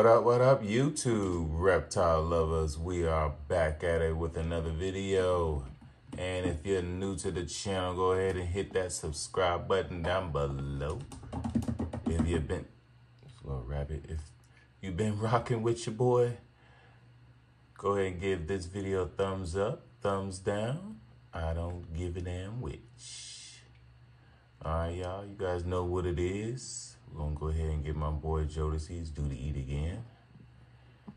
What up, what up, YouTube reptile lovers? We are back at it with another video. And if you're new to the channel, go ahead and hit that subscribe button down below. If you've been, little rabbit, if you've been rocking with your boy, go ahead and give this video a thumbs up, thumbs down. I don't give a damn which. All right, y'all, you guys know what it is. We're gonna go ahead and get my boy Jodeci's due to eat again.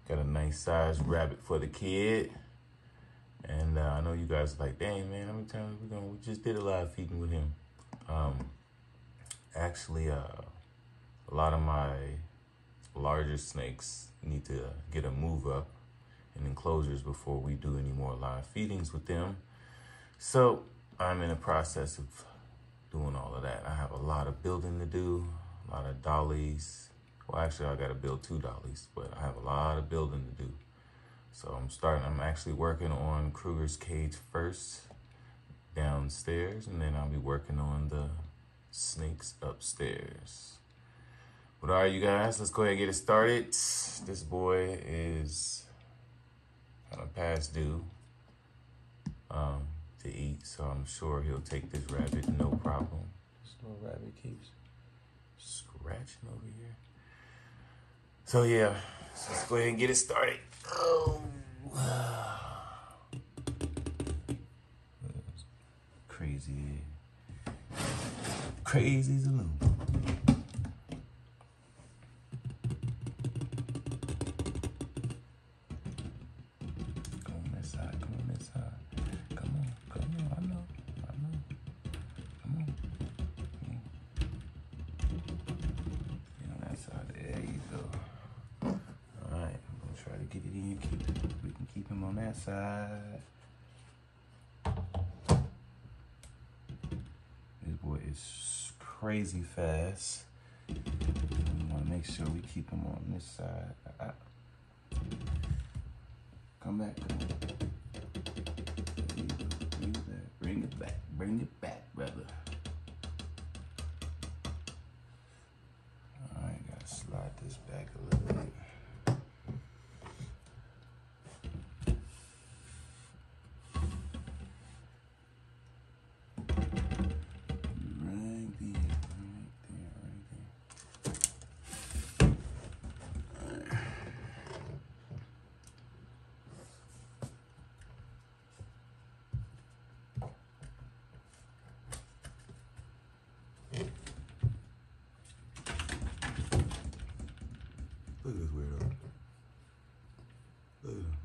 Got a nice sized rabbit for the kid. And uh, I know you guys are like, dang man, how many times we gonna, we just did a live feeding with him. Um, actually, uh, a lot of my larger snakes need to get a move up in enclosures before we do any more live feedings with them. So I'm in the process of doing all of that. I have a lot of building to do, a lot of dollies. Well, actually, I got to build two dollies, but I have a lot of building to do. So I'm starting, I'm actually working on Kruger's cage first downstairs, and then I'll be working on the snakes upstairs. But all right, you guys, let's go ahead and get it started. This boy is kind of past due um, to eat, so I'm sure he'll take this rabbit no problem. This rabbit keeps scratching over here. So yeah, so let's go ahead and get it started. Oh. Crazy. Crazy as a loon. Side. This boy is crazy fast. We want to make sure we keep him on this side. Come back. Bring it back. Bring it back,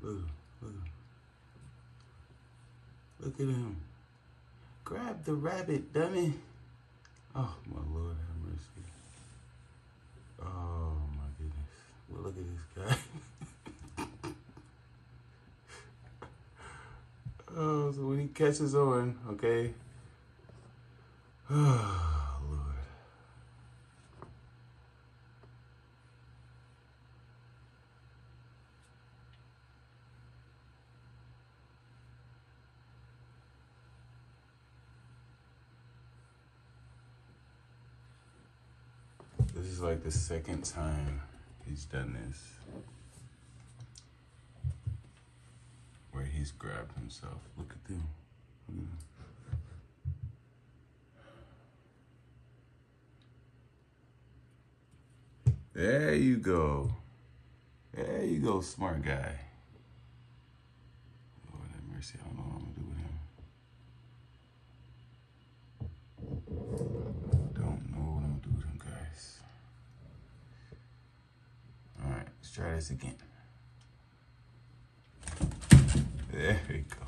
Look at him, look look at him. Grab the rabbit, dummy. Oh, my Lord, have mercy. Oh, my goodness. Well, look at this guy. oh, so when he catches on, okay. Oh. This is like the second time he's done this. Where he's grabbed himself. Look at them. There you go. There you go, smart guy. Lord have mercy, I don't know what I'm gonna do with him. Try again. There it goes.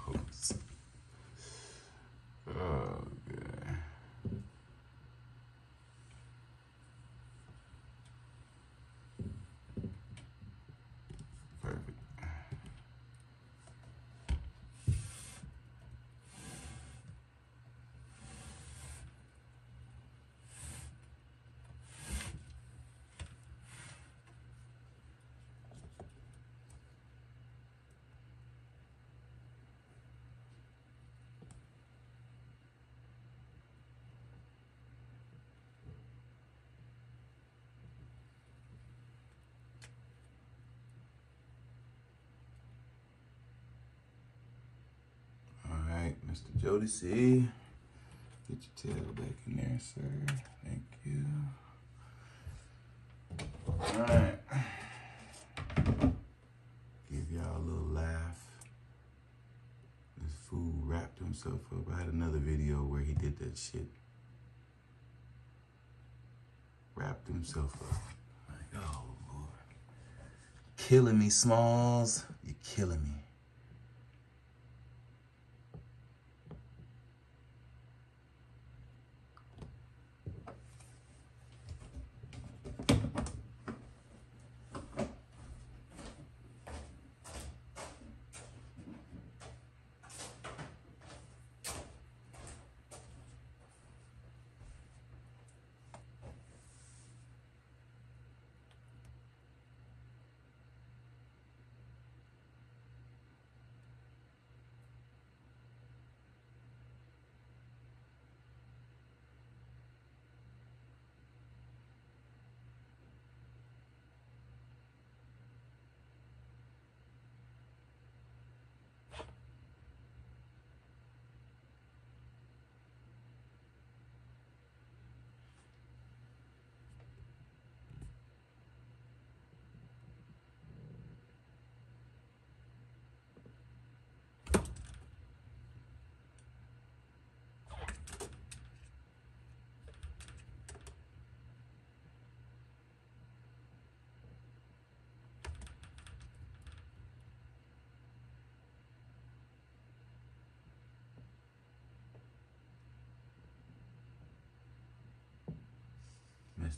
Mr. Jodeci. Get your tail back in there, sir. Thank you. All right. Give y'all a little laugh. This fool wrapped himself up. I had another video where he did that shit. Wrapped himself up. Like, oh, Lord. Killing me, Smalls. You're killing me.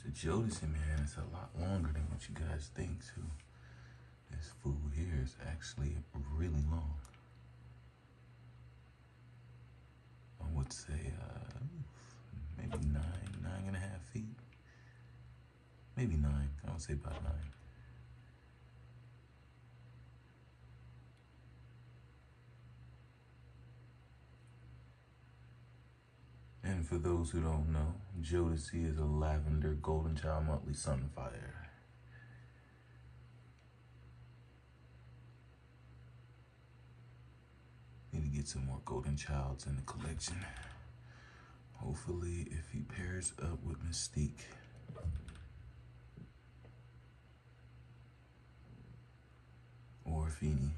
Mr. Jodeci, man, it's a lot longer than what you guys think, too. This food here is actually really long. I would say uh, maybe nine, nine and a half feet. Maybe nine. I would say about nine. And for those who don't know, Jodeci is a lavender golden child Motley sunfire. Need to get some more golden childs in the collection. Hopefully, if he pairs up with Mystique. Or Feeny.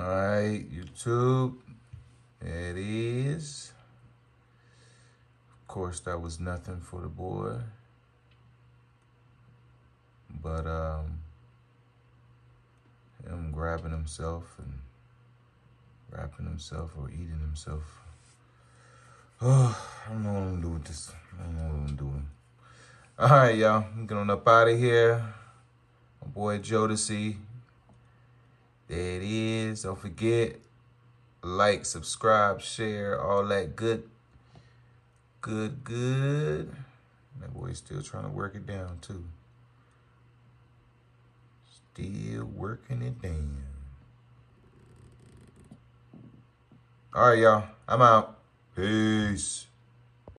All right, YouTube. It is. Of course, that was nothing for the boy. But um, him grabbing himself and wrapping himself or eating himself. Oh, I don't know what I'm doing with this. I don't know what I'm doing. All right, y'all. I'm getting up out of here. My boy Jodeci. There it is. Don't forget, like, subscribe, share, all that good, good, good. That boy's still trying to work it down, too. Still working it down. All right, y'all. I'm out. Peace.